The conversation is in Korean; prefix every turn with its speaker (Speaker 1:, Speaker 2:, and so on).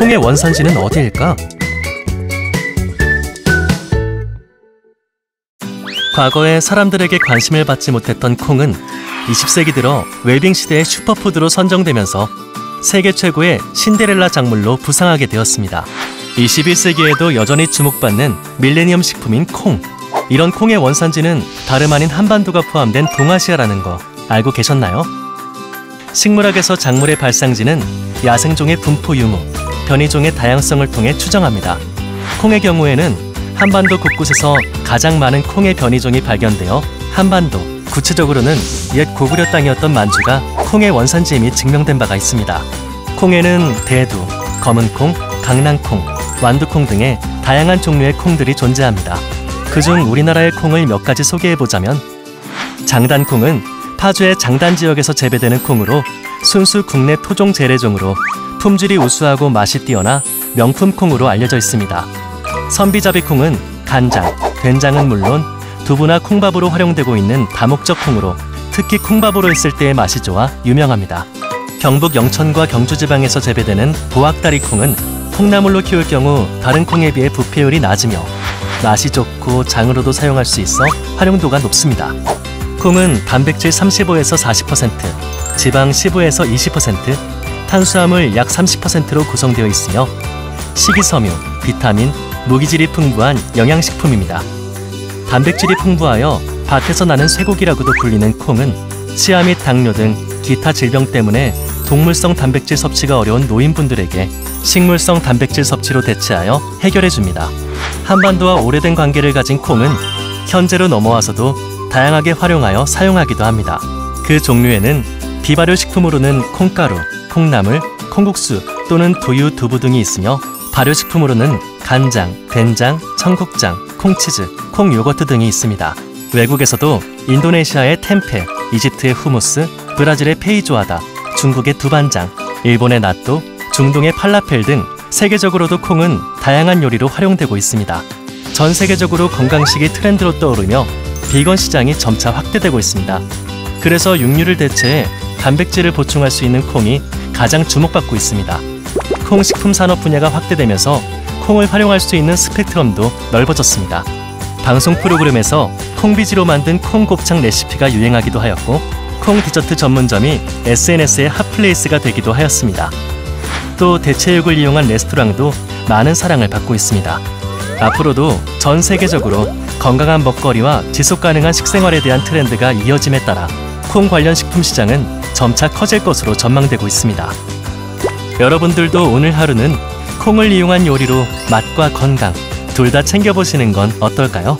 Speaker 1: 콩의 원산지는 어디일까? 과거에 사람들에게 관심을 받지 못했던 콩은 20세기 들어 웰빙 시대의 슈퍼푸드로 선정되면서 세계 최고의 신데렐라 작물로 부상하게 되었습니다. 21세기에도 여전히 주목받는 밀레니엄 식품인 콩. 이런 콩의 원산지는 다름 아닌 한반도가 포함된 동아시아라는 거 알고 계셨나요? 식물학에서 작물의 발상지는 야생종의 분포 유무, 변이종의 다양성을 통해 추정합니다. 콩의 경우에는 한반도 곳곳에서 가장 많은 콩의 변이종이 발견되어 한반도, 구체적으로는 옛 고구려 땅이었던 만주가 콩의 원산지임이 증명된 바가 있습니다. 콩에는 대두, 검은콩, 강낭콩, 완두콩 등의 다양한 종류의 콩들이 존재합니다. 그중 우리나라의 콩을 몇 가지 소개해 보자면 장단콩은 파주의 장단 지역에서 재배되는 콩으로 순수 국내 토종 재래종으로 품질이 우수하고 맛이 뛰어나 명품 콩으로 알려져 있습니다. 선비자비 콩은 간장, 된장은 물론 두부나 콩밥으로 활용되고 있는 다목적 콩으로 특히 콩밥으로 했을 때의 맛이 좋아 유명합니다. 경북 영천과 경주 지방에서 재배되는 보악다리 콩은 콩나물로 키울 경우 다른 콩에 비해 부패율이 낮으며 맛이 좋고 장으로도 사용할 수 있어 활용도가 높습니다. 콩은 단백질 35에서 40%, 지방 15에서 20%, 탄수화물 약 30%로 구성되어 있으며 식이섬유, 비타민, 무기질이 풍부한 영양식품입니다. 단백질이 풍부하여 밭에서 나는 쇠고기라고도 불리는 콩은 치아 및 당뇨 등 기타 질병 때문에 동물성 단백질 섭취가 어려운 노인분들에게 식물성 단백질 섭취로 대체하여 해결해 줍니다. 한반도와 오래된 관계를 가진 콩은 현재로 넘어와서도 다양하게 활용하여 사용하기도 합니다. 그 종류에는 비발효 식품으로는 콩가루, 콩나물, 콩국수 또는 두유, 두부 등이 있으며 발효식품으로는 간장, 된장, 청국장, 콩치즈, 콩요거트 등이 있습니다. 외국에서도 인도네시아의 템페, 이집트의 후무스, 브라질의 페이조아다, 중국의 두반장, 일본의 나또, 중동의 팔라펠 등 세계적으로도 콩은 다양한 요리로 활용되고 있습니다. 전 세계적으로 건강식이 트렌드로 떠오르며 비건 시장이 점차 확대되고 있습니다. 그래서 육류를 대체해 단백질을 보충할 수 있는 콩이 가장 주목받고 있습니다. 콩 식품 산업 분야가 확대되면서 콩을 활용할 수 있는 스펙트럼도 넓어졌습니다. 방송 프로그램에서 콩비지로 만든 콩 곱창 레시피가 유행하기도 하였고 콩 디저트 전문점이 SNS의 hot place가 되기도 하였습니다. 또 대체육을 이용한 레스토랑도 많은 사랑을 받고 있습니다. 앞으로도 전 세계적으로 건강한 먹거리와 지속 가능한 식생활에 대한 트렌드가 이어짐에 따라 콩 관련 식품 시장은 점차 커질 것으로 전망되고 있습니다. 여러분들도 오늘 하루는 콩을 이용한 요리로 맛과 건강 둘 다 챙겨보시는 건 어떨까요?